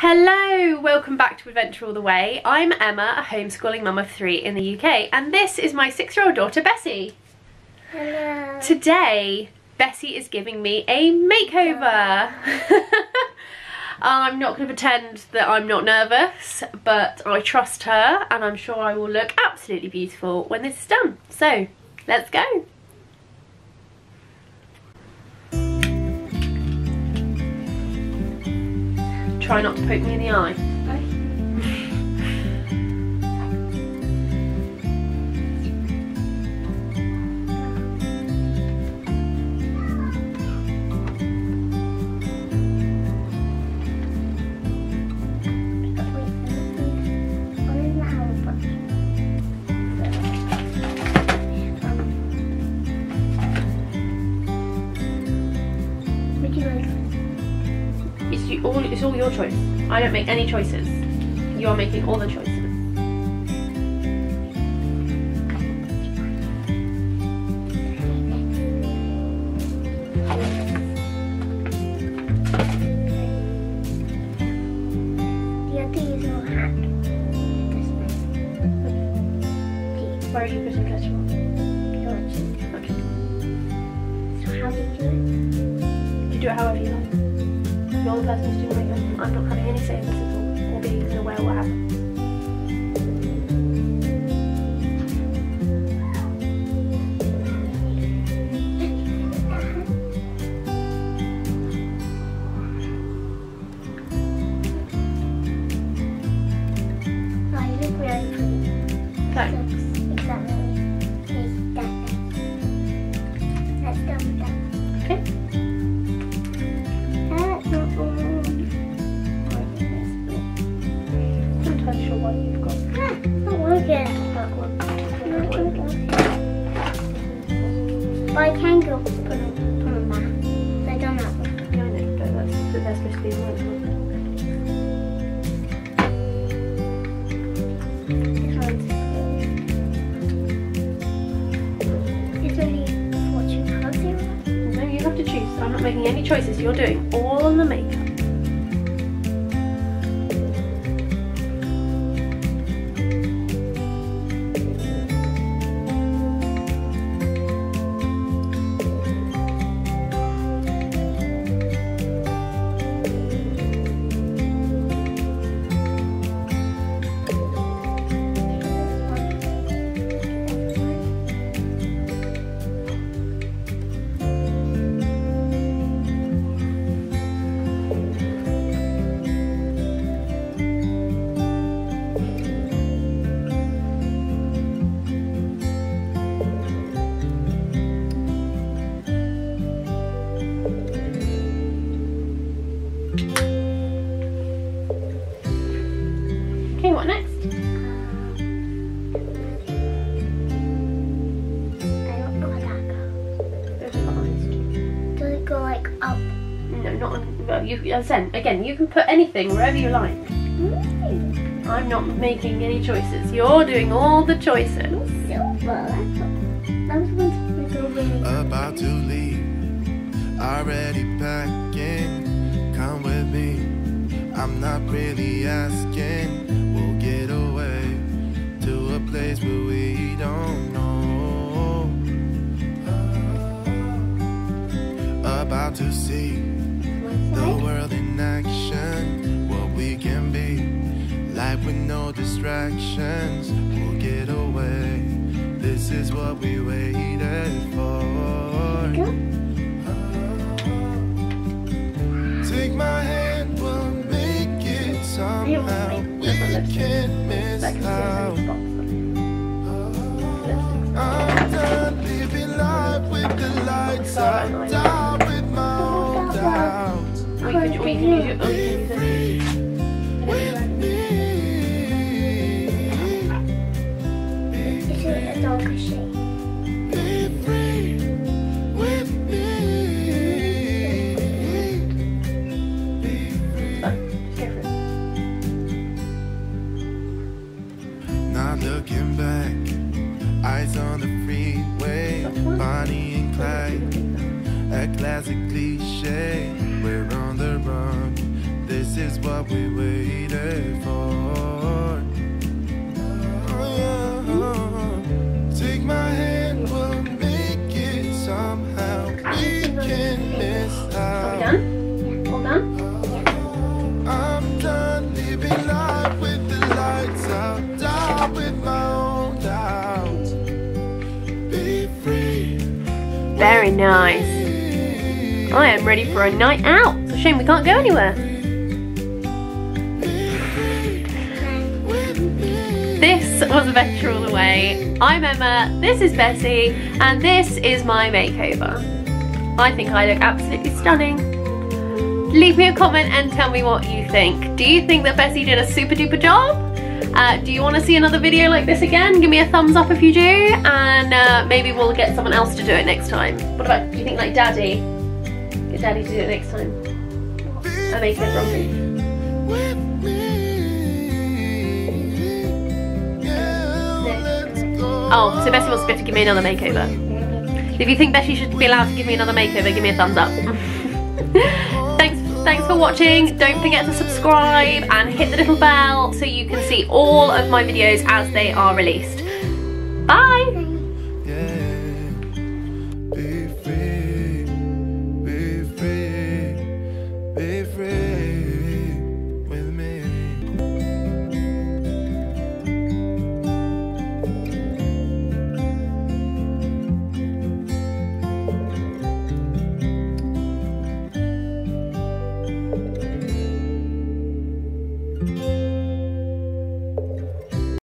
Hello, welcome back to Adventure All the Way. I'm Emma, a homeschooling mum of three in the UK, and this is my six-year-old daughter, Bessie. Hello. Today, Bessie is giving me a makeover. Um, I'm not going to pretend that I'm not nervous, but I trust her, and I'm sure I will look absolutely beautiful when this is done. So, let's go. Try not to poke me in the eye. It's all your choice. I don't make any choices. You are making all the choices. Where are you putting ketchup? Okay. So how do you feel? You do it however you like. You're the person who's doing it. I'm not having any say in this at all, or being aware what happened. Thanks. Okay. I can go put on that. I don't know. I know, but that's, but that's supposed to be one. No, you have to choose. I'm not making any choices. You're doing all the makeup. No, not on. Well, you, as again, you can put anything wherever you like. Hmm, I'm not making any choices. You're doing all the choices. Silver. That's what. I was going to go really. about to leave. Already packing, come with me. I'm not really asking. We'll get away to a place where we don't know. Ah, about to see the world in action, what we can be. Life with no distractions, we'll get away. This is what we waited for. Take my hand, we'll make it somehow. We can't miss That can see out. I'm done living life with the lights out, doubts. Or you can, or you can use your, you can use this. With me, Is it a darker shade? be free with me. Be free. Fine, just go for it. Not looking back, eyes on the freeway, Bonnie and Clyde. A classic cliche, we're on the run. This is what we waited for. Oh, yeah. Take my hand, we'll make it somehow. We can miss out. done? All? I'm done living life with the lights out, die with my own doubts. Be free. Very nice. I am ready for a night out. It's a shame we can't go anywhere. This was Adventure All the Way. I'm Emma, this is Bessie, and this is my makeover. I think I look absolutely stunning. Leave me a comment and tell me what you think. Do you think that Bessie did a super duper job? Uh, do you want to see another video like this again? Give me a thumbs up if you do, and uh, maybe we'll get someone else to do it next time. What about, do you think like Daddy? Get Daddy to do it next time. A makeover on me. Oh, so Bessie wants to give me another makeover. If you think Bessie should be allowed to give me another makeover, give me a thumbs up. thanks, thanks for watching. Don't forget to subscribe and hit the little bell so you can see all of my videos as they are released.